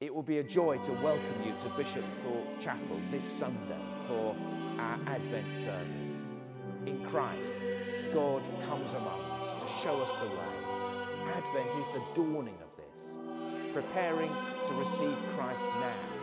It will be a joy to welcome you to Bishop Thorpe Chapel this Sunday for our Advent service. In Christ, God comes among us to show us the way. Advent is the dawning of this, preparing to receive Christ now